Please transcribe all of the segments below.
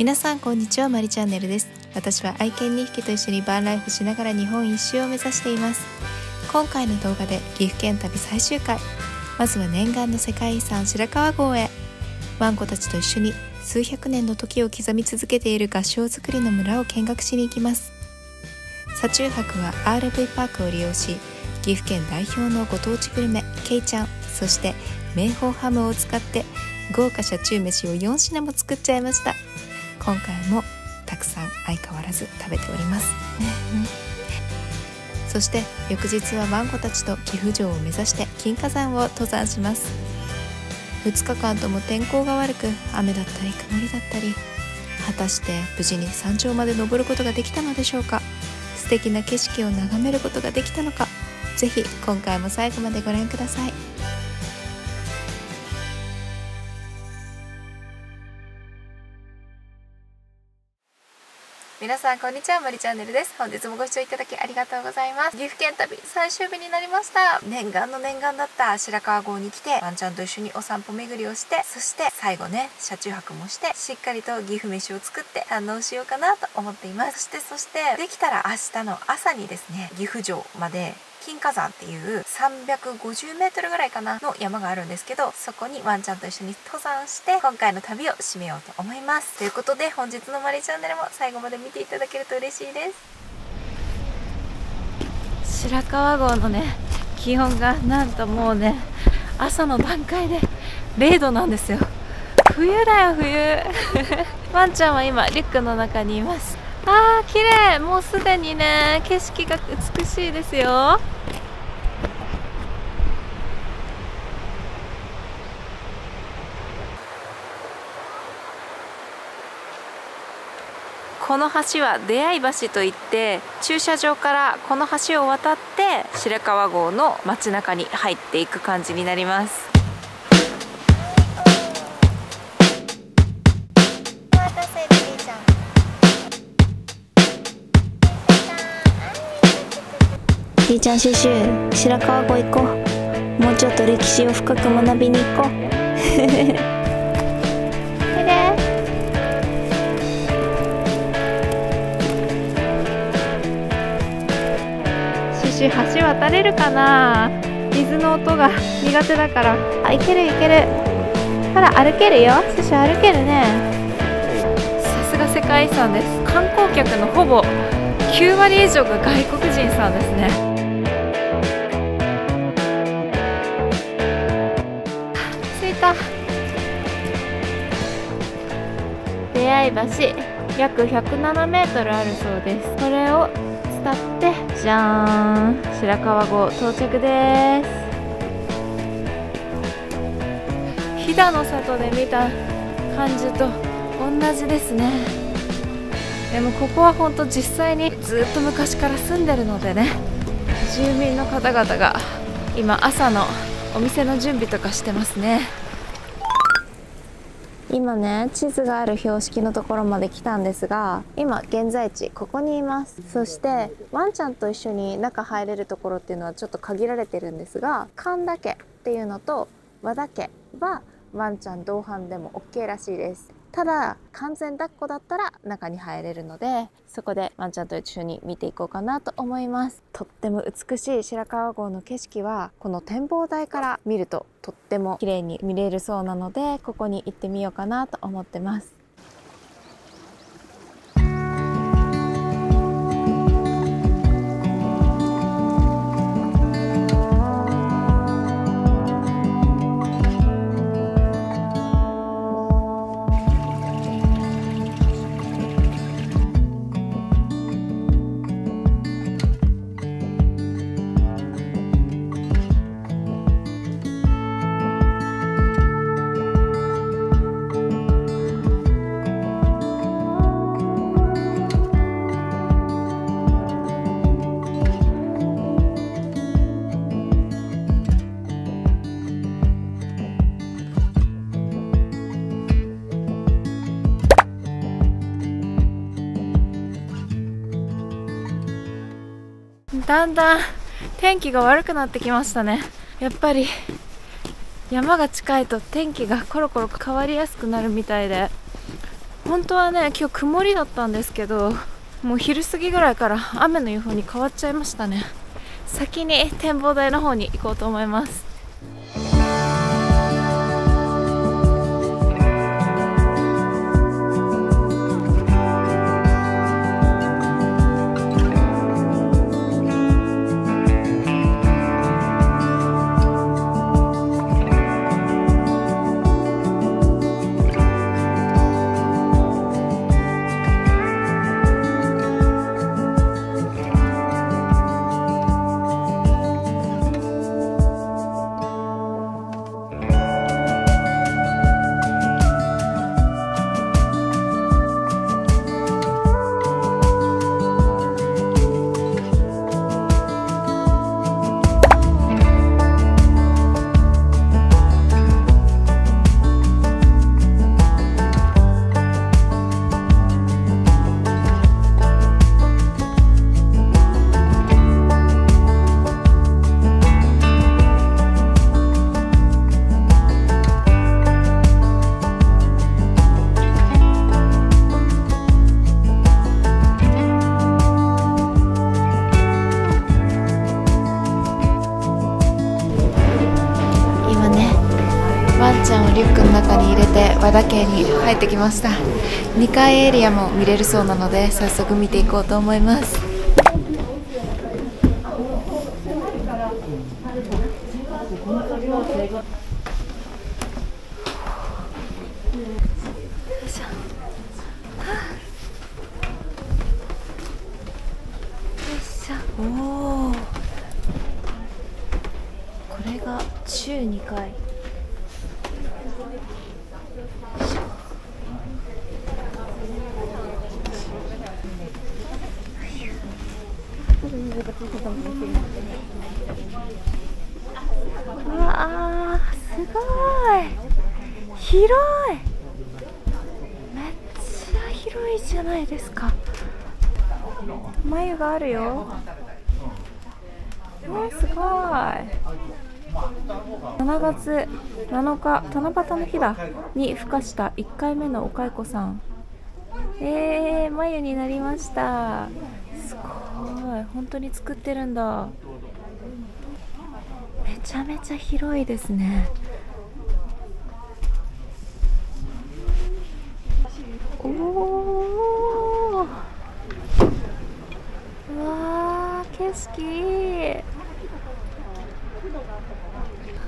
皆さんこんにちはマリチャンネルです。私は愛犬2匹と一緒にバンライフしながら日本一周を目指しています。今回の動画で岐阜県旅最終回。まずは念願の世界遺産白川郷へ。ワンコたちと一緒に数百年の時を刻み続けている合掌造りの村を見学しに行きます。車中泊は RV パークを利用し岐阜県代表のご当地グルメケイちゃんそして名宝ハムを使って豪華車中飯を4品も作っちゃいました。今回もたくさん相変わらず食べております。そして翌日はワンコたちと岐阜城を目指して金華山を登山します。2日間とも天候が悪く雨だったり曇りだったり果たして無事に山頂まで登ることができたのでしょうか？素敵な景色を眺めることができたのか？ぜひ今回も最後までご覧ください皆さんこんにちは、まりチャンネルです。本日もご視聴いただきありがとうございます。岐阜県旅最終日になりました。念願の念願だった白川郷に来て、ワンちゃんと一緒にお散歩巡りをして、そして最後ね、車中泊もして、しっかりと岐阜飯を作って堪能しようかなと思っています。そしてそして、できたら明日の朝にですね、岐阜城まで金華山っていう350メートルぐらいかなの山があるんですけどそこにワンちゃんと一緒に登山して今回の旅を締めようと思います。ということで本日のマリチャンネルも最後まで見ていただけると嬉しいです。白川郷のね気温がなんともうね朝の段階で0度なんですよ。冬だよ冬。ワンちゃんは今リュックの中にいます。あー綺麗。もうすでにね景色が美しいですよ。この橋は出会い橋といって駐車場からこの橋を渡って白川郷の街中に入っていく感じになります。じいちゃんシュシュ白川郷行こう。もうちょっと歴史を深く学びに行こう。シュシュ橋渡れるかな？水の音が苦手だから。あいけるいける。ほら歩けるよ。シュシュ歩けるね。さすが世界遺産です。観光客のほぼ9割以上が外国人さんですねい橋約107メートルあるそうです。これを伝ってじゃーん。白川郷到着です。飛騨の里で見た感じと同じですね。でもここは本当実際にずっと昔から住んでるのでね住民の方々が今朝のお店の準備とかしてますね。今ね地図がある標識のところまで来たんですが今現在地ここにいます。そしてワンちゃんと一緒に中入れるところっていうのはちょっと限られてるんですが神田家っていうのと和田家はワンちゃん同伴でも OK らしいです。ただ完全抱っこだったら中に入れるのでそこでワンちゃんと一緒に見ていこうかなと思います。とっても美しい白川郷の景色はこの展望台から見るととっても綺麗に見れるそうなのでここに行ってみようかなと思ってます。だん天気が悪くなってきましたね。やっぱり山が近いと天気がコロコロ変わりやすくなるみたいで。本当はね今日曇りだったんですけどもう昼過ぎぐらいから雨の予報に変わっちゃいましたね。先に展望台の方に行こうと思います。和田家に入ってきました。2階エリアも見れるそうなので早速見ていこうと思います。おおこれが中2階うわあすごい広いめっちゃ広いじゃないですか眉があるよわすごい7月7日七夕の日だ。に孵化した1回目のお蚕さん。えー、眉になりました。すごい。本当に作ってるんだ。めちゃめちゃ広いですね。おおわー景色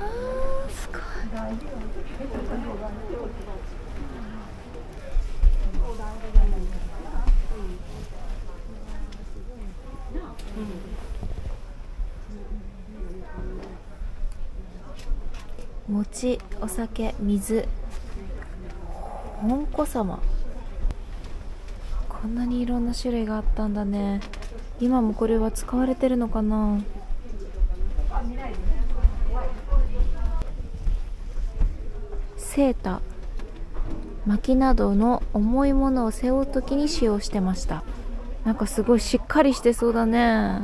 あーすごい餅お酒水。本子様。こんなにいろんな種類があったんだね。今もこれは使われてるのかな？セータ薪などの重いものを背負う時に使用してました。なんかすごいしっかりしてそうだね。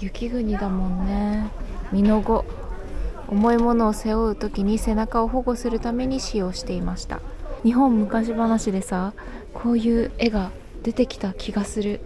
雪国だもんね。ミノゴ重いものを背負う時に背中を保護するために使用していました。日本昔話でさこういう絵が出てきた気がする。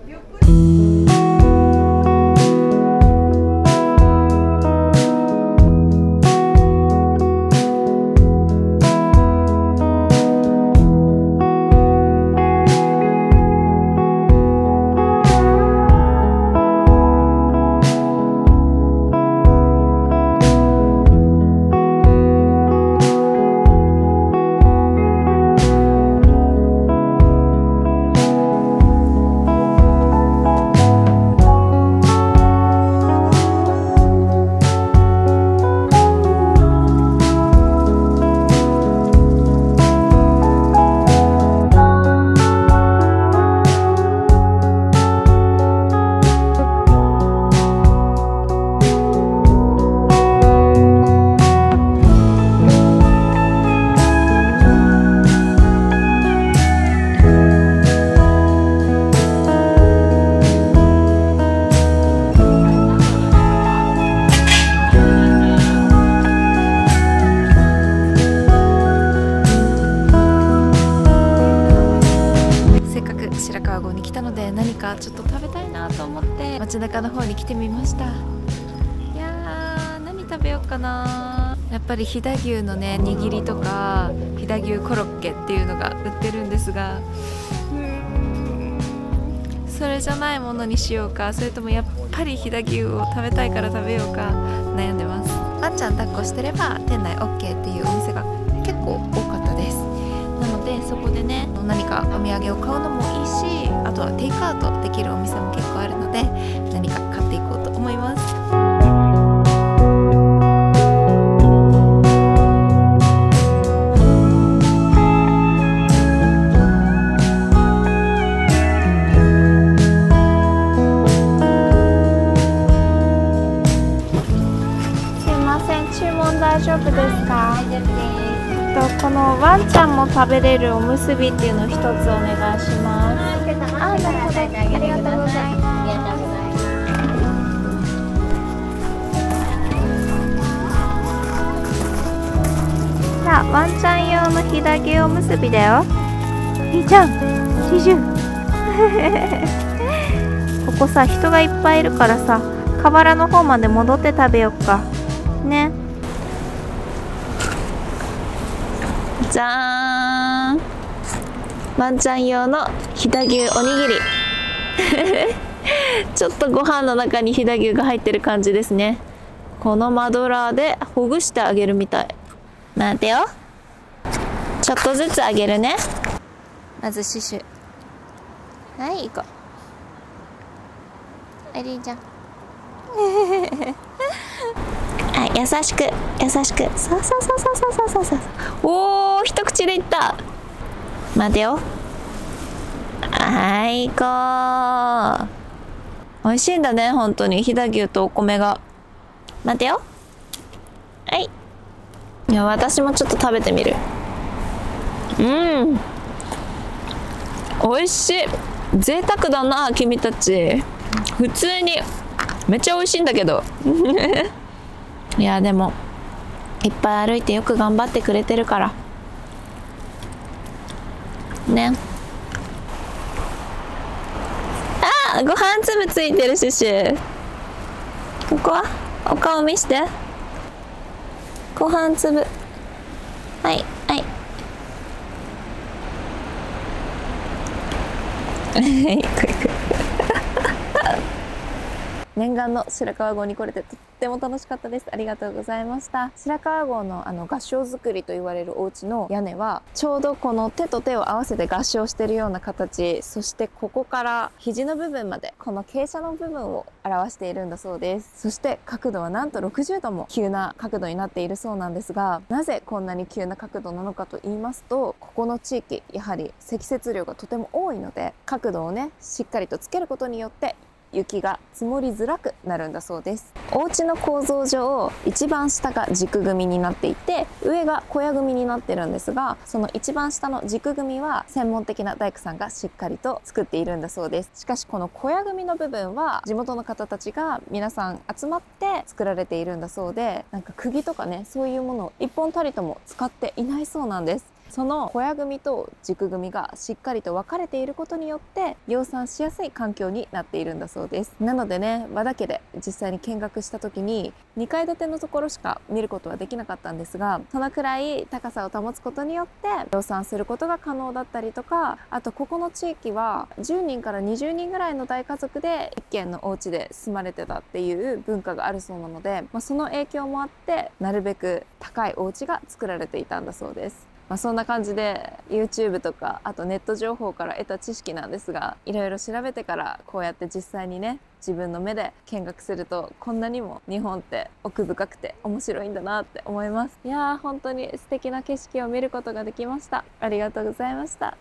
ちょっと食べたいなと思って街中の方に来てみました。いやー何食べようかな。やっぱり飛騨牛のね握りとか飛騨牛コロッケっていうのが売ってるんですが。それじゃないものにしようか。それともやっぱり飛騨牛を食べたいから食べようか。悩んでます。ワンちゃん抱っこしてれば店内 OK っていうお店が結構多かったです。なのでそこでね何かお土産を買うのもいいしあとはテイクアウトできるお店も結構あるので何か買っていこうと思います。すいません注文大丈夫ですか？大丈夫です。とこのワンちゃんも食べれるおむすびっていうのを一つお願いしますおむすびだよ。ひーちゃん ここさ人がいっぱいいるからさ河原の方まで戻って食べよっか。ね。じゃーん。ワンちゃん用の飛騨牛おにぎり。ちょっとご飯の中に飛騨牛が入ってる感じですね。このマドラーでほぐしてあげるみたい。待てよ。ちょっとずつあげるね。まずシュシュ。はい行こう。アリーちゃん。はい、優しく。優しく。そうそうそうそうそうそうそう。おお一口でいった。待てよ。はいこう。美味しいんだね本当に。飛騨牛とお米が。待てよ。はい。いや私もちょっと食べてみるうん。美味しい。贅沢だな君たち。普通に。めっちゃ美味しいんだけど。いやでも。いっぱい歩いてよく頑張ってくれてるから。ね。あご飯粒ついてるシュシュ。ここは？お顔見して。ご飯粒。はいはいはいこれ念願の白川郷に来れてとっても楽しかったです。ありがとうございました。白川郷のあの合掌造りと言われるお家の屋根はちょうどこの手と手を合わせて合掌してるような形。そしてここから肘の部分までこの傾斜の部分を表しているんだそうです。そして角度はなんと60度も急な角度になっているそうなんですがなぜこんなに急な角度なのかと言いますとここの地域やはり積雪量がとても多いので角度をねしっかりとつけることによって雪が積もりづらくなるんだそうです。お家の構造上一番下が軸組になっていて上が小屋組になってるんですがその一番下の軸組は専門的な大工さんがしっかりと作っているんだそうです。しかしこの小屋組の部分は地元の方たちが皆さん集まって作られているんだそうでなんか釘とかねそういうものを一本たりとも使っていないそうなんです。その小屋組と軸組がしっかりと分かれていることによって養蚕しやすい環境になっているんだそうですなのでね和田家で実際に見学した時に2階建てのところしか見ることはできなかったんですがそのくらい高さを保つことによって養蚕することが可能だったりとかあとここの地域は10人から20人ぐらいの大家族で一軒のお家で住まれてたっていう文化があるそうなので、まあ、その影響もあってなるべく高いお家が作られていたんだそうです。まあ、そんな感じで YouTube とかあとネット情報から得た知識なんですがいろいろ調べてからこうやって実際にね自分の目で見学するとこんなにも日本って奥深くて面白いんだなって思います。いやー本当に素敵な景色を見ることができました。ありがとうございました。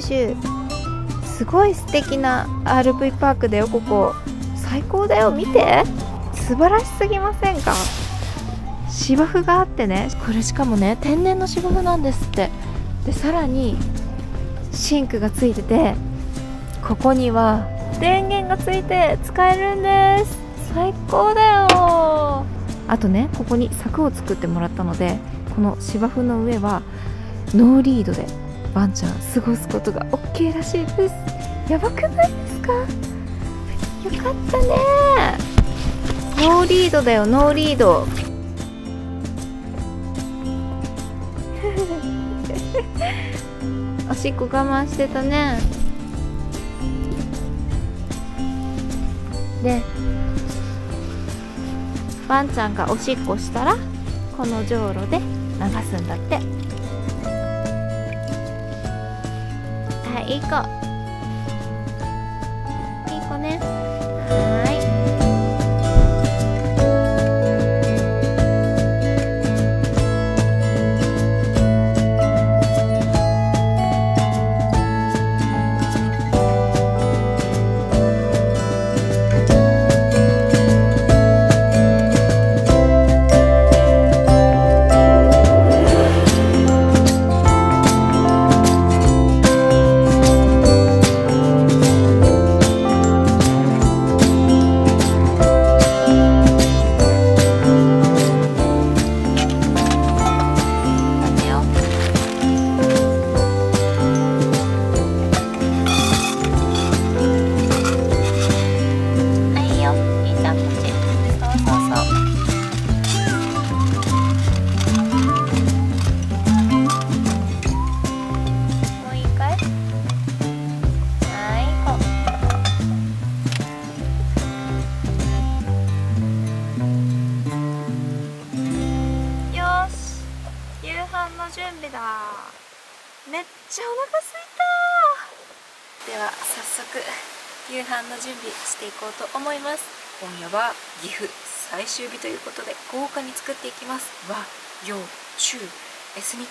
シュすごい素敵な RV パークだよここ。最高だよ見て。素晴らしすぎませんか？芝生があってね。これしかもね天然の芝生なんですって。でさらにシンクがついててここには電源がついて使えるんです。最高だよ。あとねここに柵を作ってもらったのでこの芝生の上はノーリードでワンちゃん過ごすことが OK らしいです。やばくないですか？よかったね。ノーリードだよノーリード。おしっこ我慢してたね。でワンちゃんがおしっこしたらこのじょうろで流すんだって。いいい子いい子ね。思います。今夜は岐阜最終日ということで豪華に作っていきます。和洋中エスニック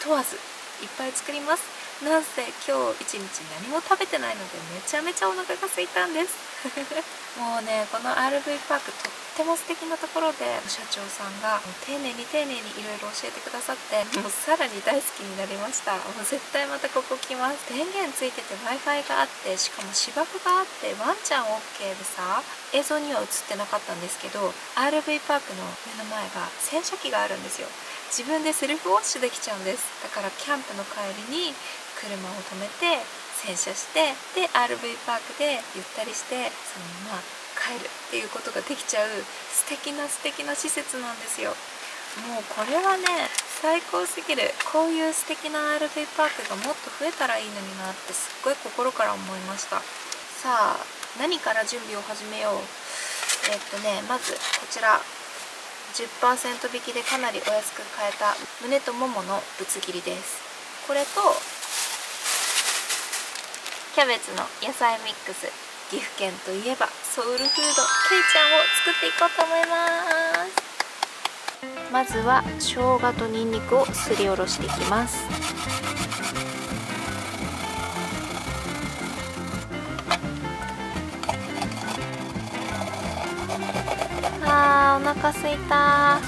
問わずいっぱい作ります。なんせ今日一日何も食べてないのでめちゃめちゃお腹が空いたんです。もうねこの RV パークとっても素敵なところで社長さんが丁寧に丁寧にいろいろ教えてくださって もうさらに大好きになりました。もう絶対またここ来ます。電源ついてて w i f i があってしかも芝生があってワンちゃん OK でさ映像には映ってなかったんですけど RV パークの目の前が洗車機があるんですよ自分でセルフウォッシュできちゃうんです。だからキャンプの帰りに車を止めて洗車してで RV パークでゆったりしてそのまま帰るっていうことができちゃう素敵な素敵な施設なんですよ。もうこれはね最高すぎる。こういう素敵な RV パークがもっと増えたらいいのになってすっごい心から思いました。さあ何から準備を始めよう。えっとねまずこちら。10%引きでかなりお安く買えた胸ともものぶつ切りです。これとキャベツの野菜ミックス岐阜県といえばソウルフードケイちゃんを作っていこうと思います。まずは生姜とニンニクをすりおろしていきます。あーお腹すいた。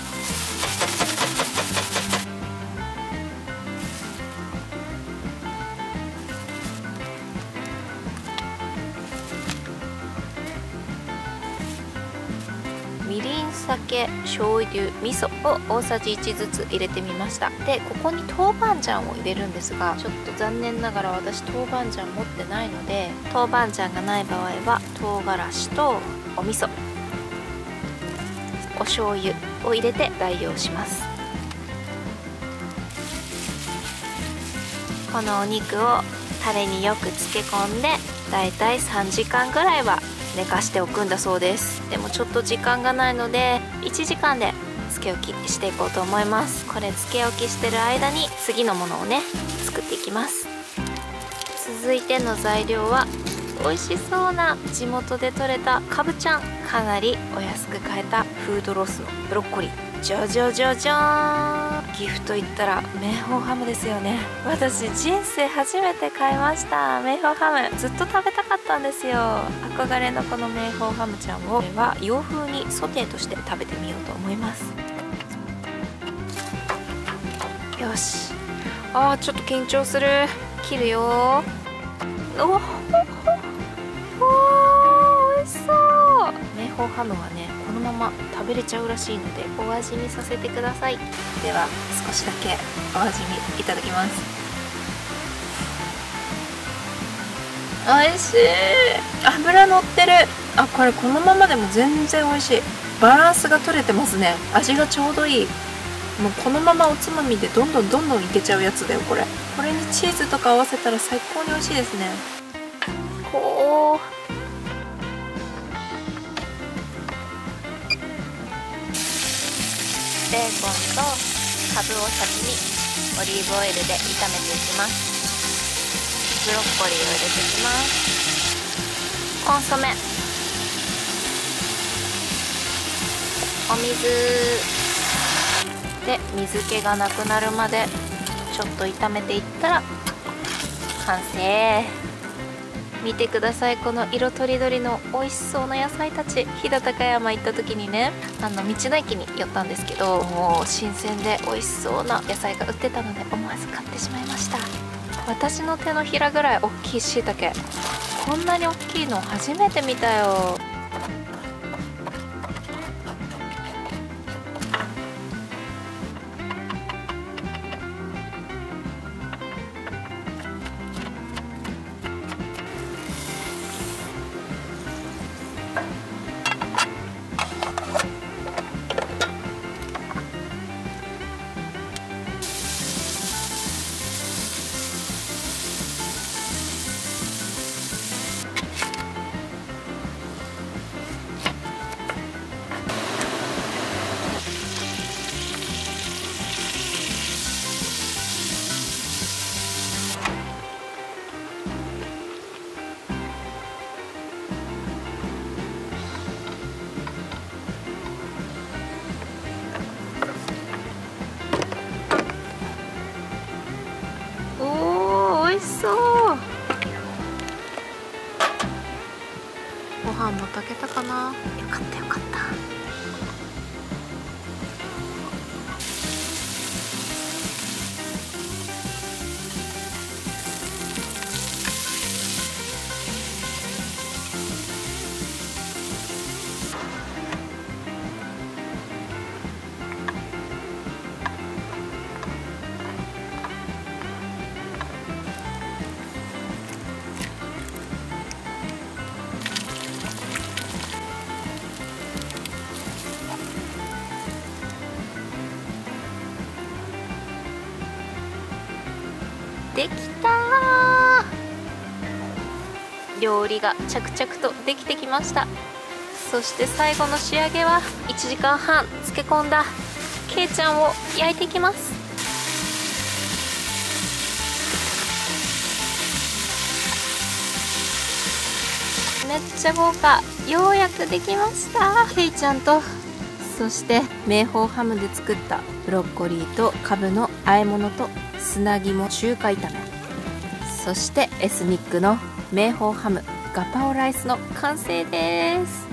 みりん酒醤油味噌を大さじ1ずつ入れてみました。でここに豆板醤を入れるんですがちょっと残念ながら私豆板醤持ってないので豆板醤がない場合は唐辛子とお味噌。お醤油を入れて代用します。このお肉をタレによく漬け込んでだいたい3時間ぐらいは寝かしておくんだそうです。でもちょっと時間がないので1時間で漬け置きしていこうと思います。これ漬け置きしてる間に次のものをね作っていきます。続いての材料は美味しそうな地元で採れたかぶちゃん。かなりお安く買えたフードロスのブロッコリー。じゃじゃじゃじゃーんギフト言ったら明宝ハムですよね。私人生初めて買いました。明宝ハム。ずっと食べたかったんですよ。憧れのこの明宝ハムちゃんをは洋風にソテーとして食べてみようと思います。よし。あーちょっと緊張する。切るよ。おおお美味しそう。明宝ハムはねこのまま食べれちゃうらしいのでお味見させてください。では少しだけお味見いただきます。美味しい。油乗ってる。あこれこのままでも全然美味しい。バランスが取れてますね。味がちょうどいい。もうこのままおつまみでどんどんどんどんいけちゃうやつだよこれ。これにチーズとか合わせたら最高に美味しいですね。ほう。ベーコンとカブを先にオリーブオイルで炒めていきます。ブロッコリーを入れていきます。コンソメ。お水で水気がなくなるまでちょっと炒めていったら完成。見てください。この色とりどりの美味しそうな野菜たち。飛騨高山行った時にねあの道の駅に寄ったんですけどもう新鮮で美味しそうな野菜が売ってたので思わず買ってしまいました。私の手のひらぐらい大きいしいたけこんなに大きいの初めて見たよ。料理が着々とできてきました。そして最後の仕上げは1時間半漬け込んだけいちゃんを焼いていきます。めっちゃ豪華。ようやくできました。けいちゃんとそして明宝ハムで作ったブロッコリーとカブの和え物と砂肝中華炒めそしてエスニックの明宝ハム。ガパオライスの完成です。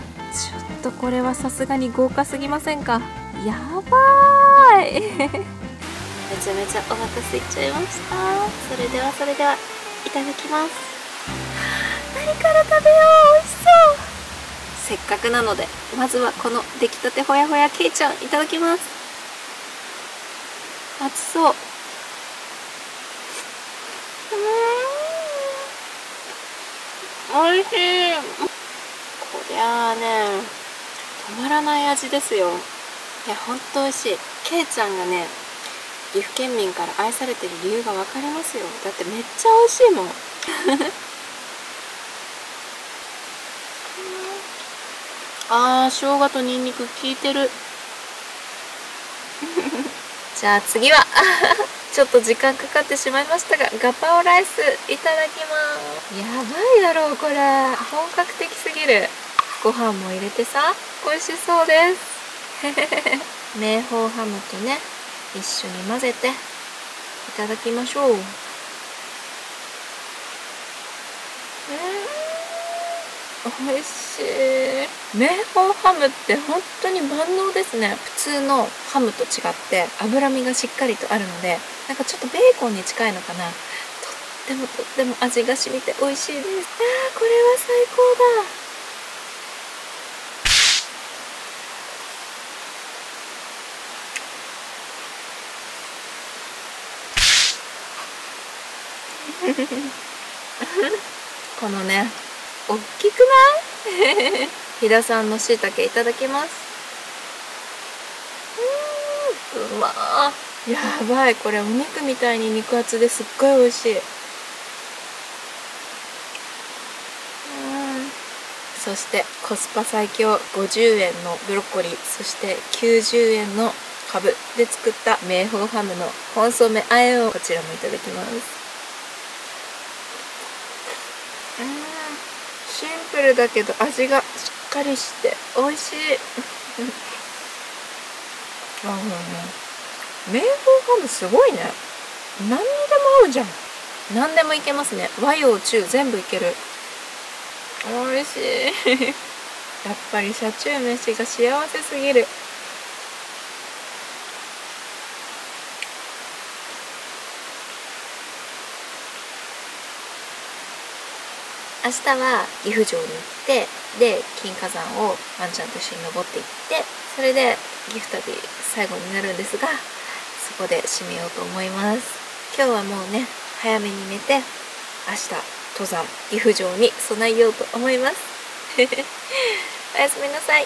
ちょっとこれはさすがに豪華すぎませんか？やばい！めちゃめちゃお腹空いちゃいました。それではそれではいただきます。何から食べよう？美味しそう！せっかくなのでまずはこの出来たてほやほやけいちゃんいただきます。熱そううん美味しい。こりゃあね止まらない味ですよ。いやほんと美味しい。けいちゃんがね岐阜県民から愛されてる理由が分かりますよ。だってめっちゃ美味しいもん。あー生姜とニンニク効いてる。じゃあ次は ちょっと時間かかってしまいましたがガパオライスいただきます。やばいだろうこれ。本格的すぎる。ご飯も入れてさ。美味しそうです。明宝ハムとね一緒に混ぜていただきましょう美味しい。明宝ハムって本当に万能ですね。普通のハムと違って脂身がしっかりとあるのでなんかちょっとベーコンに近いのかな。とってもとっても味が染みて美味しいです。あーこれは最高だ。このね大きくない？飛田さんのしいたけいただきます。うんうま。やばいこれお肉みたいに肉厚ですっごい美味しい。そしてコスパ最強50円のブロッコリー。そして90円のカブで作った明宝ハムのコンソメあえをこちらもいただきますシンプルだけど味がしっかりして美味しい。あのね明宝ハムすごいね。何にでも合うじゃん。何でもいけますね。和洋中全部いける。美味しい。やっぱり車中飯が幸せすぎる明日は岐阜城に行ってで金華山をワンちゃんと一緒に登っていってそれで岐阜旅最後になるんですがそこで締めようと思います。今日はもうね早めに寝て明日登山岐阜城に備えようと思います。おやすみなさい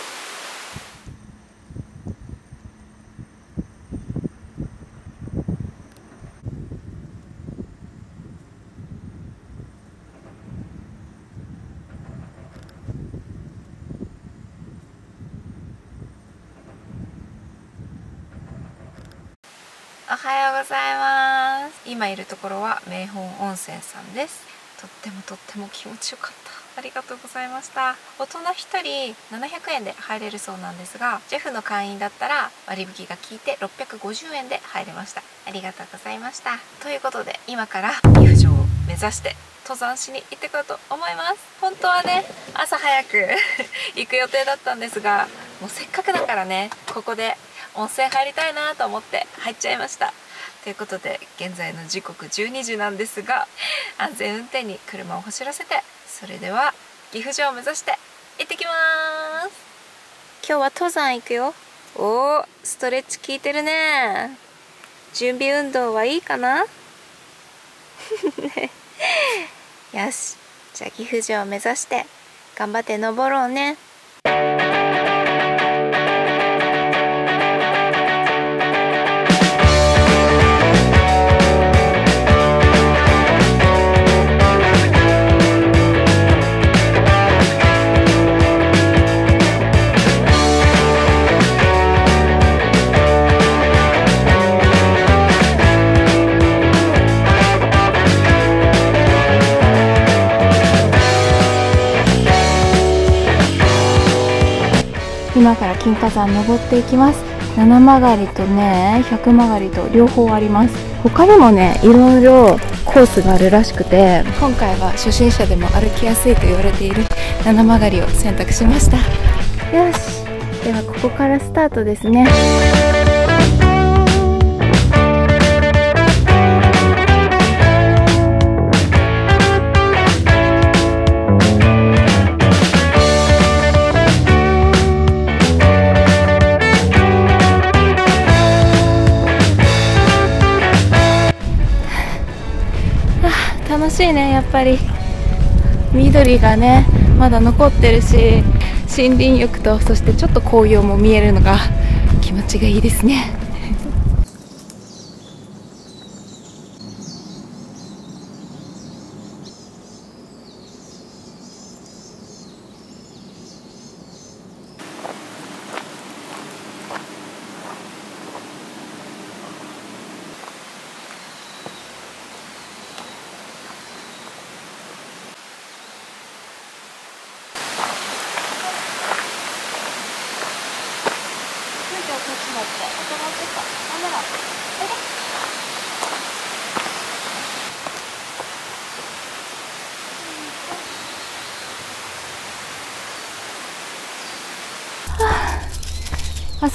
おはようございます今いるところは名本温泉さんです。とってもとっても気持ちよかった。ありがとうございました。大人1人700円で入れるそうなんですがジェフの会員だったら割引が効いて650円で入れました。ありがとうございました。ということで今から岐阜城を目指して登山しに行ってこようと思います。本当はね朝早く 行く予定だったんですがもうせっかくだからねここで温泉入りたいなと思って入っちゃいました。ということで現在の時刻12時なんですが安全運転に車を走らせてそれでは岐阜城を目指して行ってきます。今日は登山行くよ。おーストレッチ効いてるね。準備運動はいいかな？よし。じゃあ岐阜城を目指して頑張って登ろうね金華山登っていきます。七曲がりとね百曲がりと両方あります。他にもねいろいろコースがあるらしくて。今回は初心者でも歩きやすいと言われている七曲がりを選択しました。よし。ではここからスタートですねしいねやっぱり。緑がねまだ残ってるし森林浴とそしてちょっと紅葉も見えるのが気持ちがいいですね。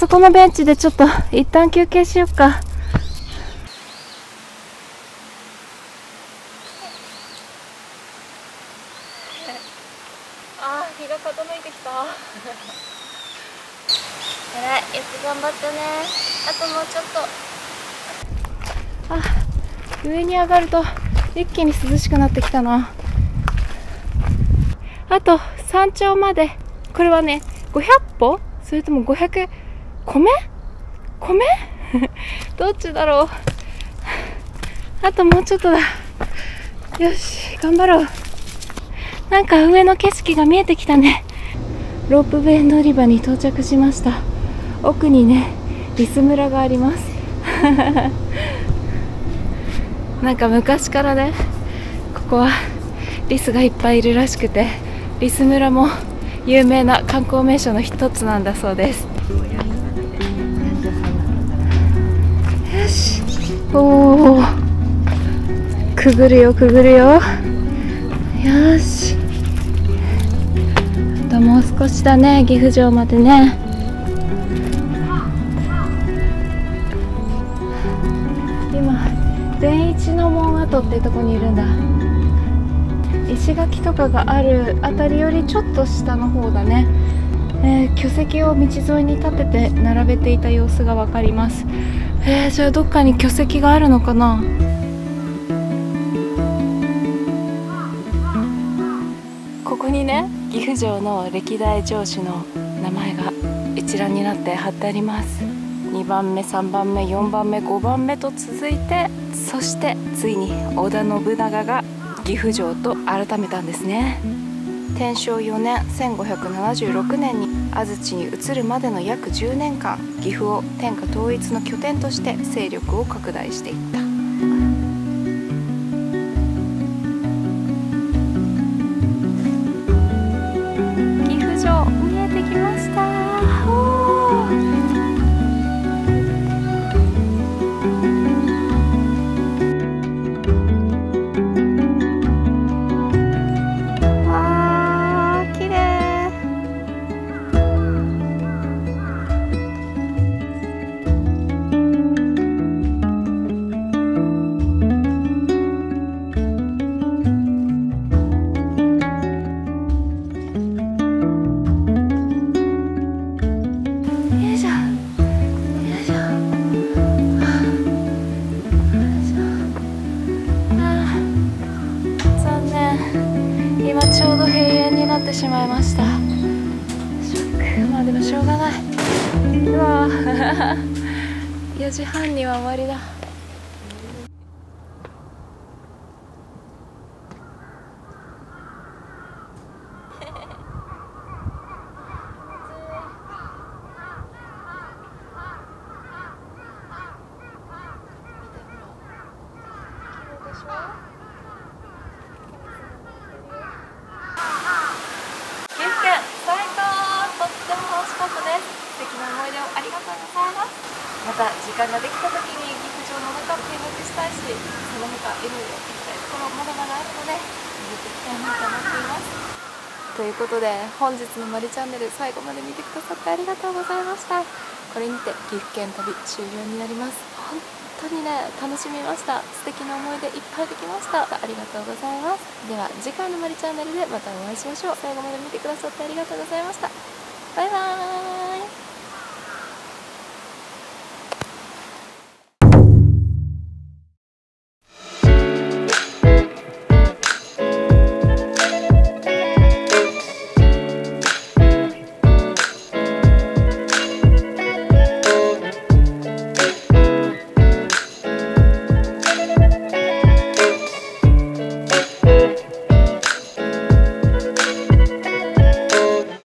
このベンチでちょっと一旦休憩しよっか。あー、日が傾いてきた。えらい、よく頑張ったね。あともうちょっと。あ、上に上がると一気に涼しくなってきたな。あと山頂まで、これはね、500歩？それとも500、米？米？どっちだろう？あともうちょっとだ。よし、頑張ろう。なんか上の景色が見えてきたね。ロープウェイ乗り場に到着しました。奥にね、リス村があります。なんか昔からね、ここはリスがいっぱいいるらしくて、リス村も有名な観光名所の一つなんだそうです。おお。くぐるよ、くぐるよ。よし。あともう少しだね、岐阜城までね。今、善一の門跡っていうところにいるんだ。石垣とかがあるあたりよりちょっと下の方だね。えー、巨石を道沿いに立てて並べていた様子がわかります。えー、じゃあどっかに巨石があるのかな？ここにね岐阜城の歴代城主の名前が一覧になって貼ってあります。2番目3番目4番目5番目と続いてそしてついに織田信長が岐阜城と改めたんですね。天正4年1576年に安土に移るまでの約10年間岐阜を天下統一の拠点として勢力を拡大していった。岐阜県最高とっても楽しかったです素敵な思い出をありがとうございますまた時間ができた時に岐阜城の中見学したいしその他いろいろ行きたいところまだまだあるので見ていきたいなと思っていますということで本日のマリチャンネル最後まで見てくださってありがとうございました。これにて岐阜県旅終了になります。当にね楽しみました。素敵な思い出いっぱいできました。ありがとうございます。では次回のまりチャンネルでまたお会いしましょう。最後まで見てくださってありがとうございました。バイバーイ。